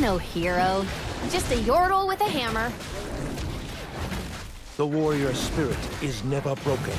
No hero. Just a yordle with a hammer. The warrior spirit is never broken.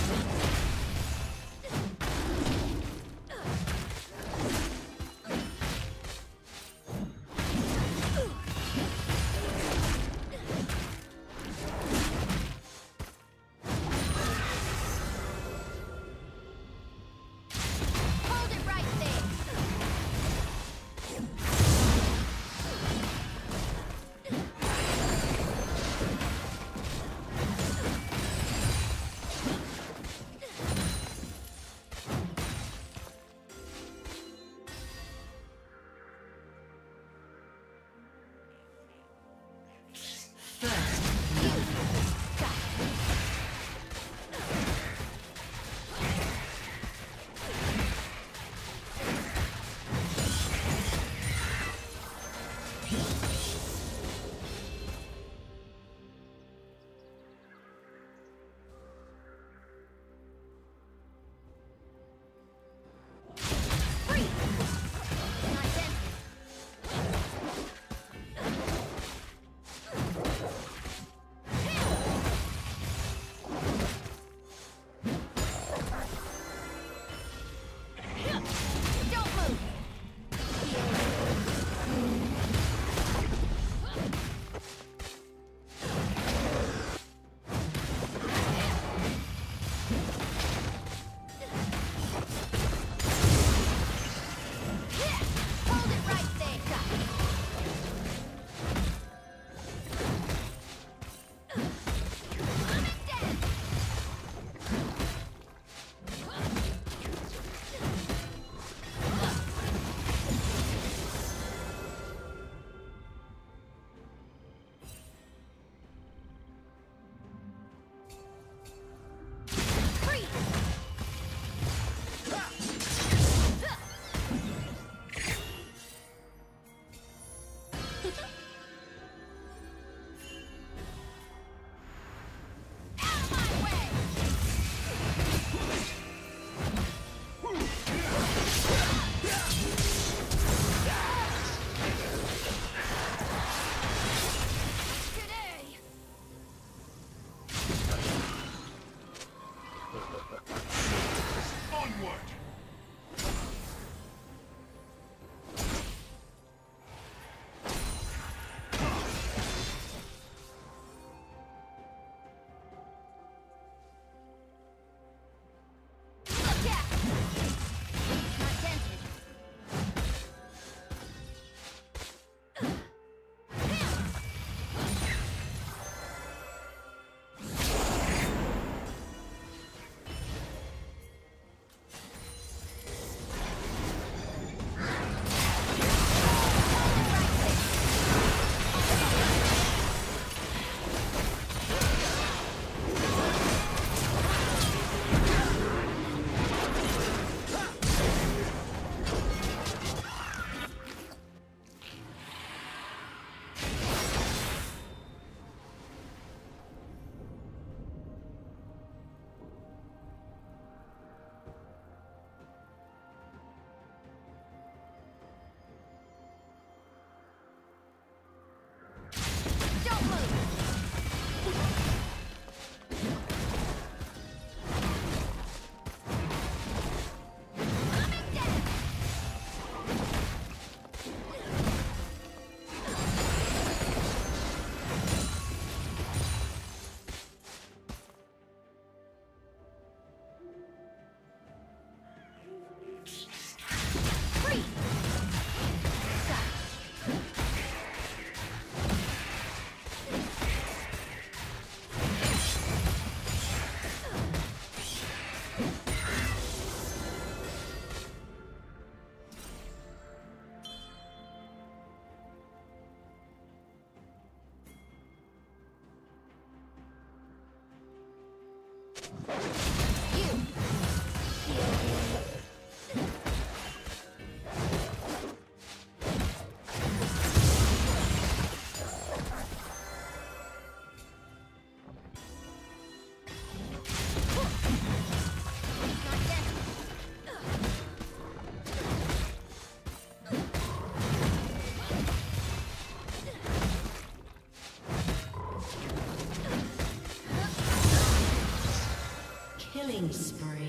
Killing spree.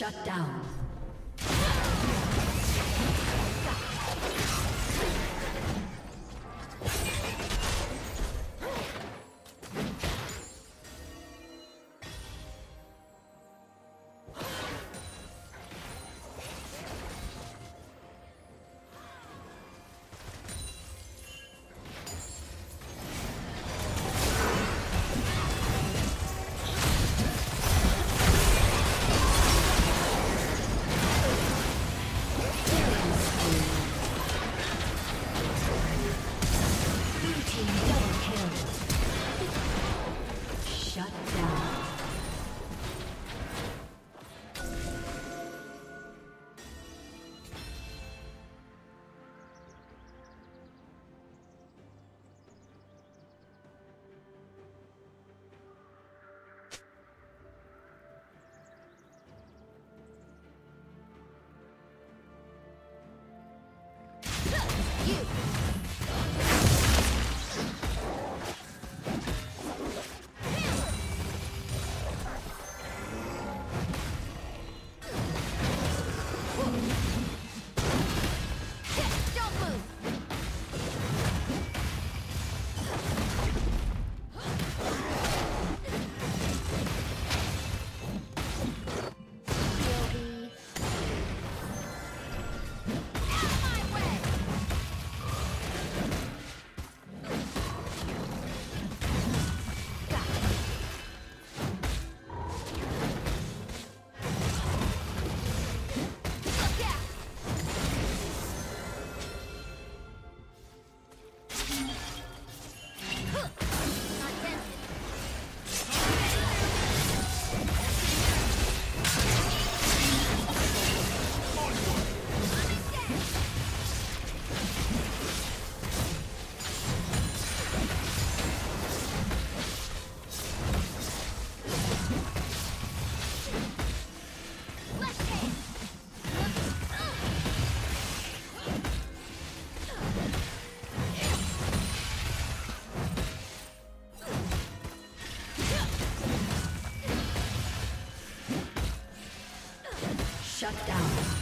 Shut down. you. Shut down.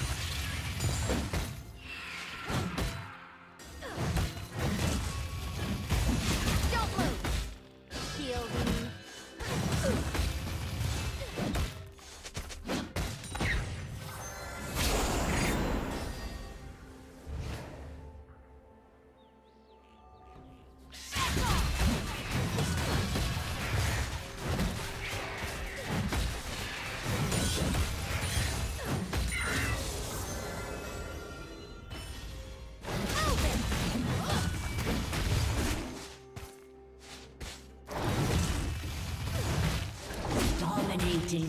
Dominating.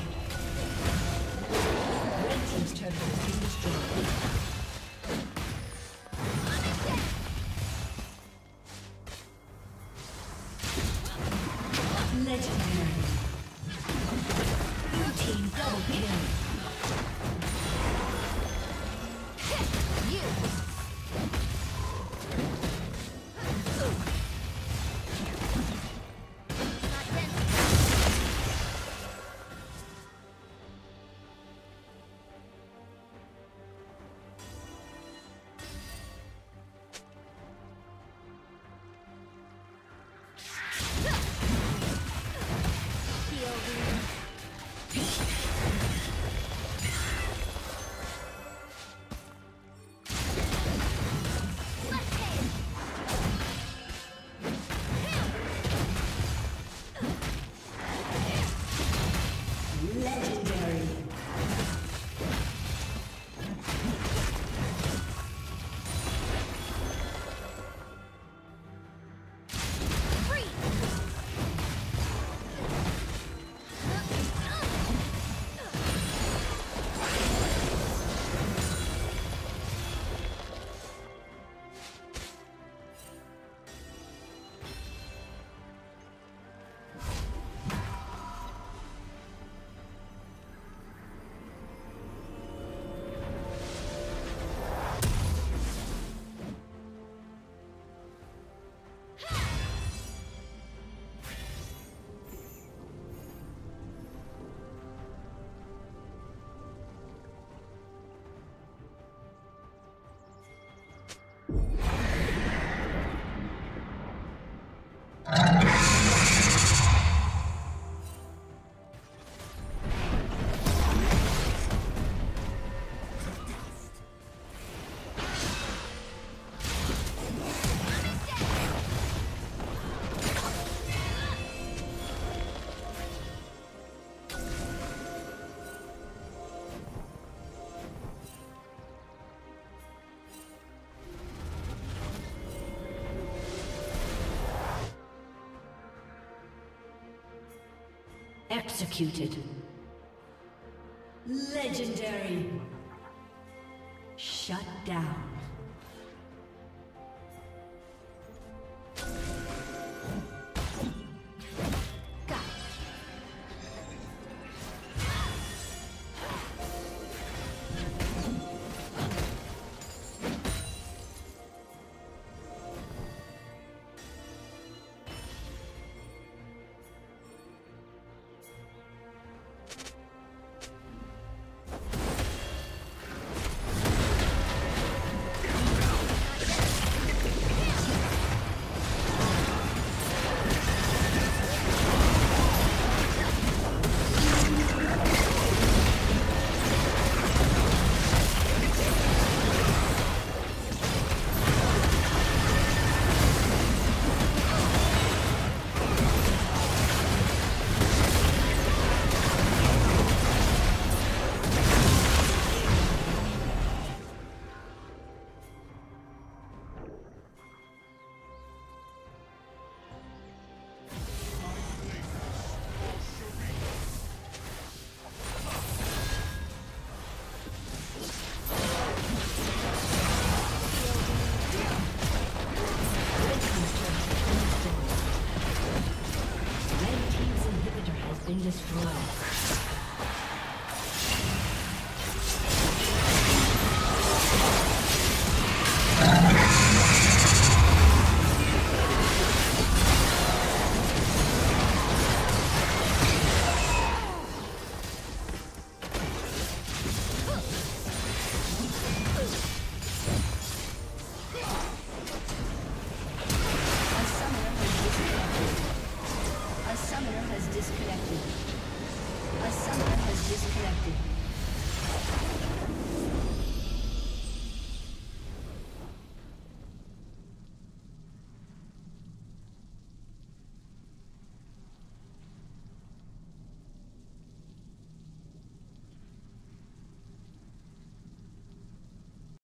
Executed. Legendary. Shut down.